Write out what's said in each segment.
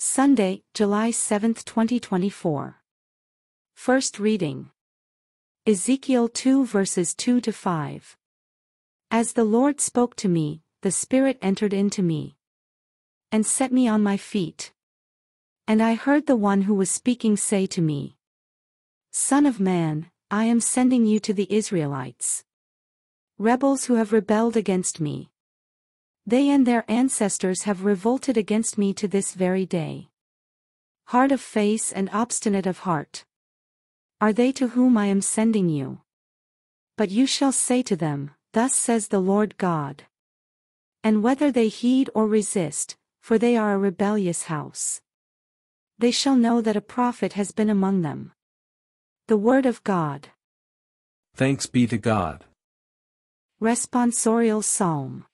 Sunday, July 7, 2024. First reading. Ezekiel 2 verses 2 to 5. As the Lord spoke to me, the Spirit entered into me. And set me on my feet. And I heard the one who was speaking say to me, Son of man, I am sending you to the Israelites. Rebels who have rebelled against me. They and their ancestors have revolted against me to this very day. Hard of face and obstinate of heart. Are they to whom I am sending you? But you shall say to them, Thus says the Lord God. And whether they heed or resist, for they are a rebellious house. They shall know that a prophet has been among them. The Word of God. Thanks be to God. Responsorial Psalm.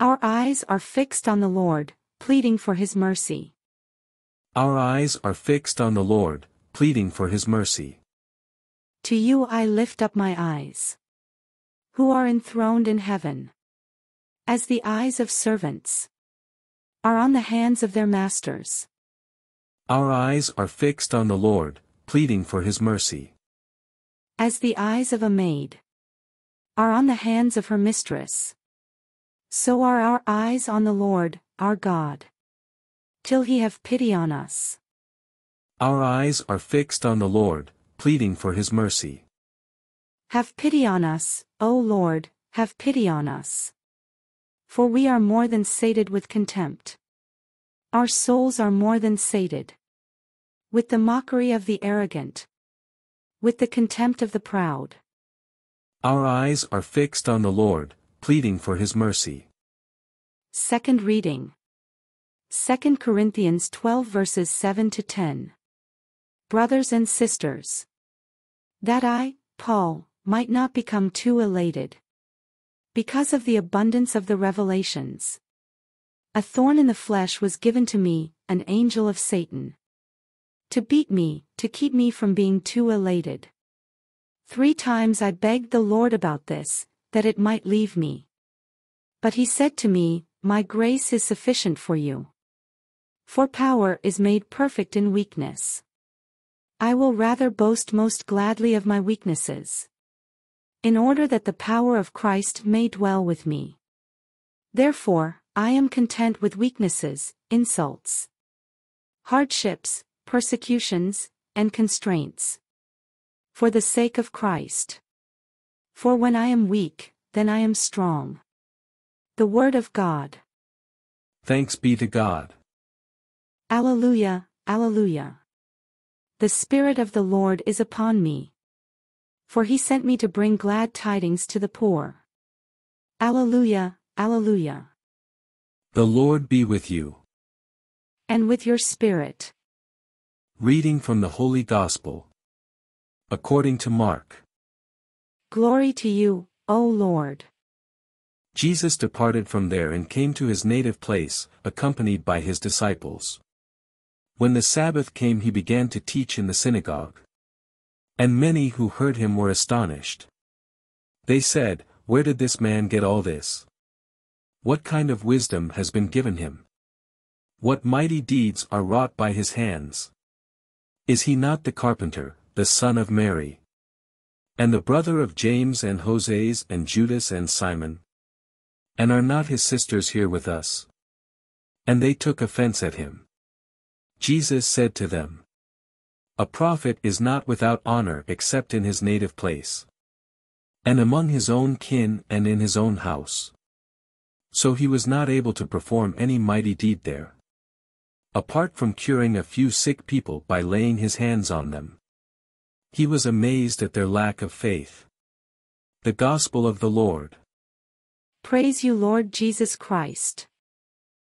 Our eyes are fixed on the Lord, pleading for his mercy. Our eyes are fixed on the Lord, pleading for his mercy. To you I lift up my eyes. Who are enthroned in heaven. As the eyes of servants are on the hands of their masters. Our eyes are fixed on the Lord, pleading for his mercy. As the eyes of a maid are on the hands of her mistress. So are our eyes on the Lord, our God. Till he have pity on us. Our eyes are fixed on the Lord, pleading for his mercy. Have pity on us, O Lord, have pity on us. For we are more than sated with contempt. Our souls are more than sated. With the mockery of the arrogant. With the contempt of the proud. Our eyes are fixed on the Lord, pleading for his mercy. Second reading. 2 Corinthians 12 verses 7 to 10. Brothers and sisters. That I, Paul, might not become too elated. Because of the abundance of the revelations. A thorn in the flesh was given to me, an angel of Satan. To beat me, to keep me from being too elated. Three times I begged the Lord about this, that it might leave me. But he said to me, My grace is sufficient for you. For power is made perfect in weakness. I will rather boast most gladly of my weaknesses. In order that the power of Christ may dwell with me. Therefore, I am content with weaknesses, insults, hardships, persecutions, and constraints. For the sake of Christ. For when I am weak, then I am strong. The Word of God. Thanks be to God. Alleluia, Alleluia. The Spirit of the Lord is upon me. For he sent me to bring glad tidings to the poor. Alleluia, Alleluia. The Lord be with you. And with your spirit. Reading from the Holy Gospel. According to Mark. Glory to you, O Lord. Jesus departed from there and came to his native place, accompanied by his disciples. When the Sabbath came he began to teach in the synagogue. And many who heard him were astonished. They said, Where did this man get all this? What kind of wisdom has been given him? What mighty deeds are wrought by his hands? Is he not the carpenter, the son of Mary? And the brother of James and Joses and Judas and Simon? And are not his sisters here with us? And they took offense at him. Jesus said to them, A prophet is not without honor except in his native place. And among his own kin and in his own house. So he was not able to perform any mighty deed there. Apart from curing a few sick people by laying his hands on them. He was amazed at their lack of faith. The Gospel of the Lord. Praise you Lord Jesus Christ.